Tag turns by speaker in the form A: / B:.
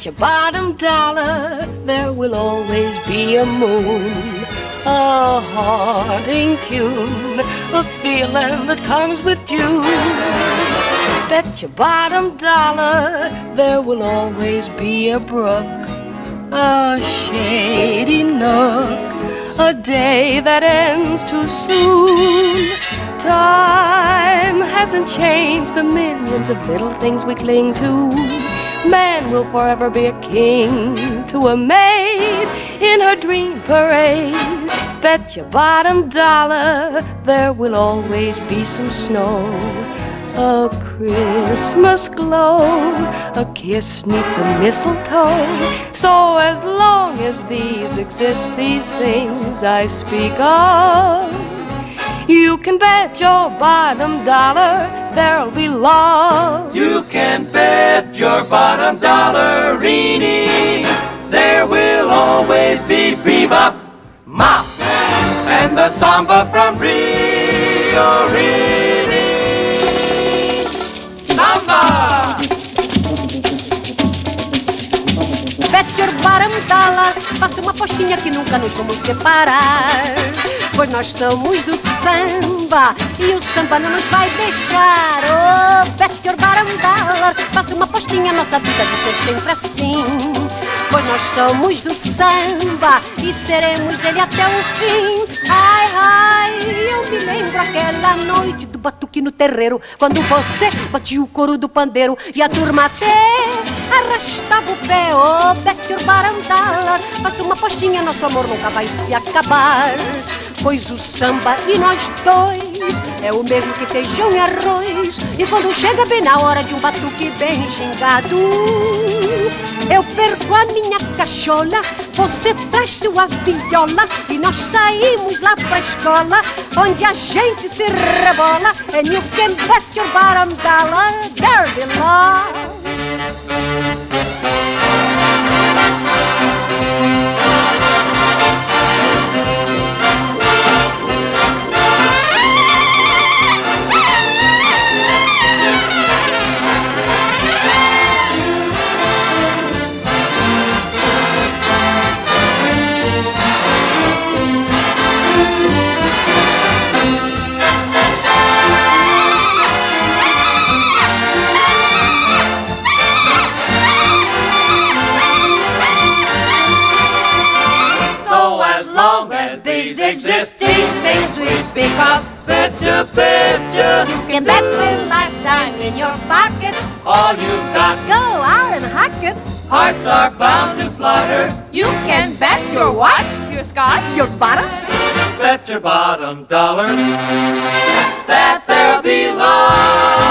A: Bet your bottom dollar there will always be a moon. A haunting tune, a feeling that comes with June. Bet your bottom dollar there will always be a brook, a shady nook, a day that ends too soon. Time hasn't changed the millions of little things we cling to. Man will forever be a king to a maid in her dream parade. Bet your bottom dollar there will always be some snow. A Christmas glow, a kiss neath the mistletoe. So as long as these exist, these things I speak of, you can bet your bottom dollar there'll be love.
B: You can bet your bottom dollar. There will always be bebop, mop, and the samba from Rio Rini.
C: Faça uma apostinha que nunca nos vamos separar. Pois nós somos do samba e o samba não nos vai deixar. Oh, bet your faça uma apostinha, nossa vida de ser sempre assim. Pois nós somos do samba e seremos dele até o fim. Ai, ai, eu me lembro aquela noite do batuque no terreiro, quando você batia o couro do pandeiro e a turma até arrastava o pé. Oh, bet your bottom dollar, faça uma apostinha, nosso amor nunca vai se acabar. Pois o samba e nós dois é o mesmo que feijão e arroz. E quando chega bem na hora de um batuque bem gingado, eu perco a minha cachola, você traz sua viola e nós saímos lá pra escola, onde a gente se rebola. And you can bet
B: long as these exist, these things we speak of, better, better.
C: You can bet with last dime in your pocket.
B: All you've got.
C: Go out and hack it.
B: Hearts are bound to flutter.
C: You can bet your watch, your scarf, your bottom.
B: Bet your bottom dollar that there'll be love.